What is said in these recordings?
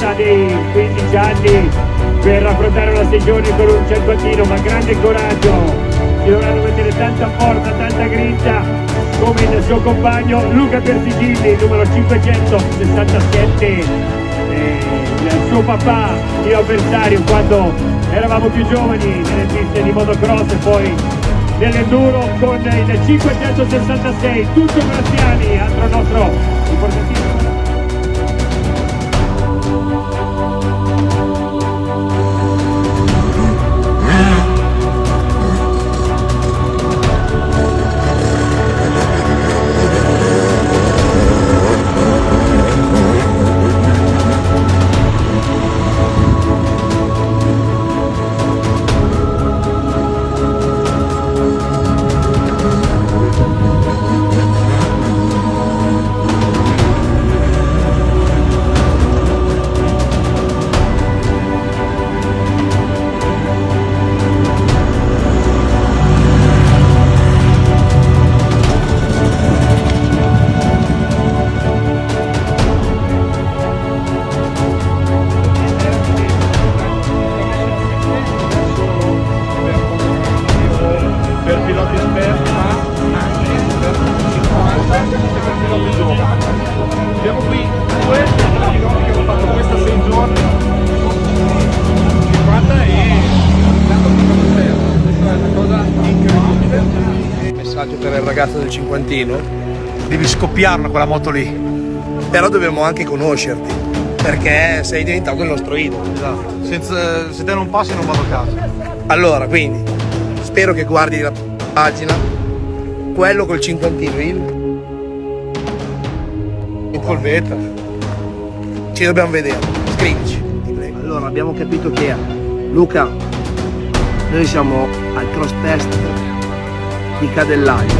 forza dei 15 anni per affrontare una stagione con un cinquantino, ma grande coraggio, si dovranno mettere tanta forza, tanta grinta come il suo compagno Luca Persigilli, numero 567, eh, il suo papà, mio avversario quando eravamo più giovani nelle piste di motocross e poi nell'enduro con il 566, tutto Graziani, altro nostro per il ragazzo del cinquantino, devi scoppiarla quella moto lì. Però dobbiamo anche conoscerti, perché sei diventato il nostro idolo. Esatto. Senza, se te non passi non vado a casa. Allora, quindi, spero che guardi la pagina, quello col cinquantino, il... Il polvetta. Ci dobbiamo vedere, scrivici. ti prego. Allora abbiamo capito chi è. Luca, noi siamo al cross test di Cadellario.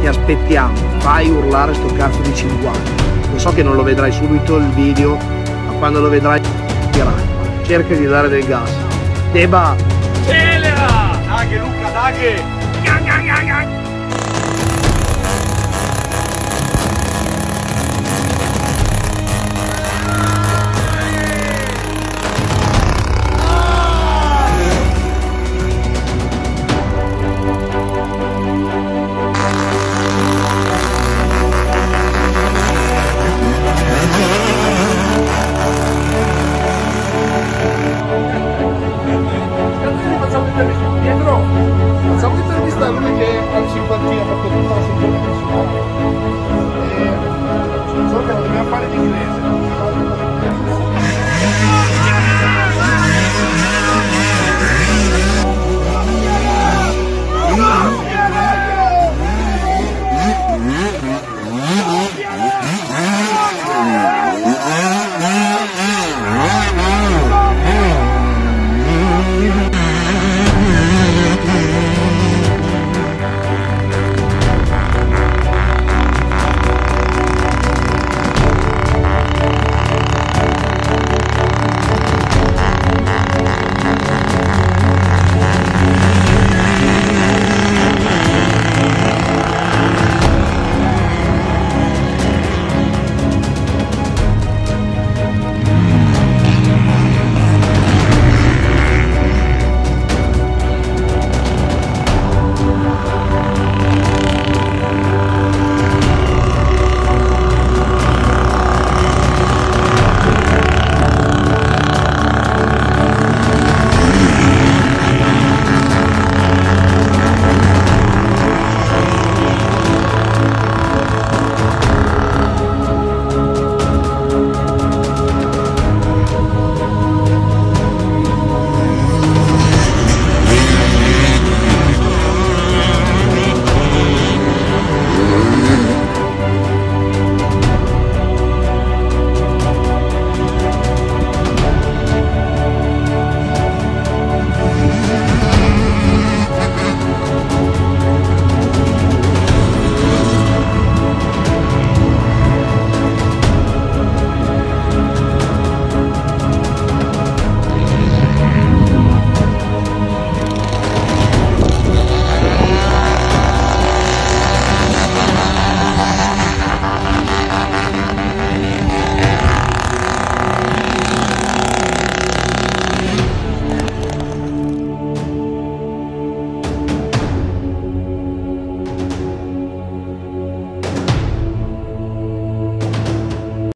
Ti aspettiamo, fai urlare sto cazzo di 50. Lo so che non lo vedrai subito il video, ma quando lo vedrai dirai. Cerca di dare del gas. Deba, Daghe Luca, daghe! Facciamo cinquantino ha fatto tutta la